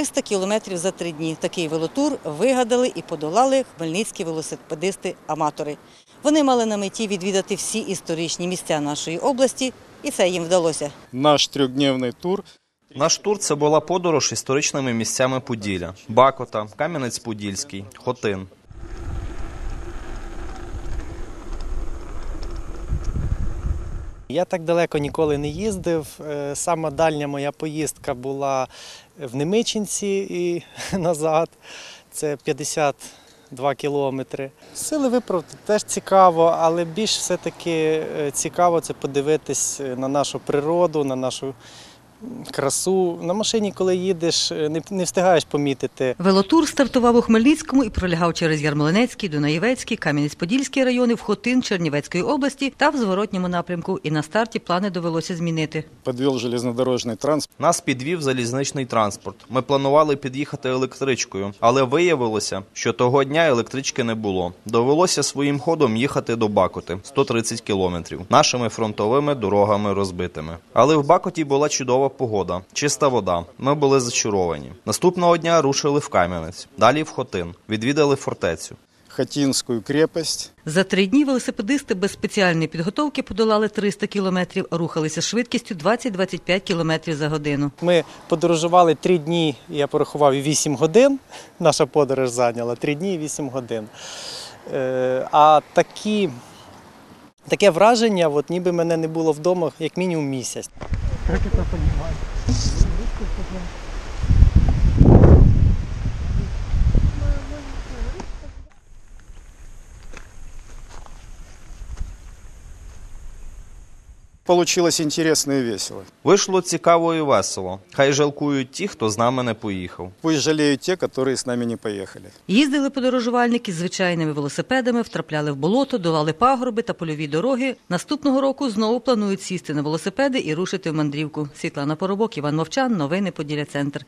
300 кілометрів за три дні. Такий велотур вигадали і подолали хмельницькі велосипедисти-аматори. Вони мали на меті відвідати всі історичні місця нашої області, і це їм вдалося. Наш трьохдневний тур Наш тур це була подорож історичними місцями Поділля: Бакота, Кам'янець-Подільський, Хотин. Я так далеко ніколи не їздив. Е, Сама дальня моя поїздка була в Немичинці і назад. Це 52 кілометри. Сили виправити теж цікаво, але більш все-таки е, цікаво це подивитись на нашу природу, на нашу красу. На машині, коли їдеш, е, не, не встигаєш помітити Велотур стартував у Хмельницькому і пролягав через Ярмолинецький, Дунаєвецький, Кам'янець-Подільський райони, в Хотин Чернівецької області та в зворотньому напрямку. І на старті плани довелося змінити. подвел железнодорожный транспорт. Нас підвів залізничний транспорт. Ми планували під'їхати електричкою, але виявилося, що того дня електрички не було. Довелося своїм ходом їхати до Бакоти 130 кілометрів нашими фронтовими дорогами розбитими. Але в Бакоті була чудова погода, чиста вода. Ми були зачаровані. Наступного дня рушили в Кам'янець, далі в Хотин, відвідали фортецю. Хотинскую крепость. За три дні велосипедисти без спеціальної підготовки подолали 300 кілометрів, рухалися швидкістю 20-25 кілометрів за годину. Ми подорожували три дні, я порахував і 8 годин. Наша подорож зайняла три дні і 8 годин. Е, А такі, таке враження, от ніби мене не було вдома як мінімум місяць. Как это понимать? Получилось интересно і весело. Вийшло цікаво і весело. Хай жалкують ті, хто з нами не поїхав. Пусть жаліють ті, які с нами не поїхали. Їздили подорожувальники з звичайними велосипедами, втрапляли в болото, долали пагорби та польові дороги. Наступного року знову планують сісти на велосипеди і рушити в мандрівку. Світлана Поробок, Іван Мовчан, новини Поділля Центр.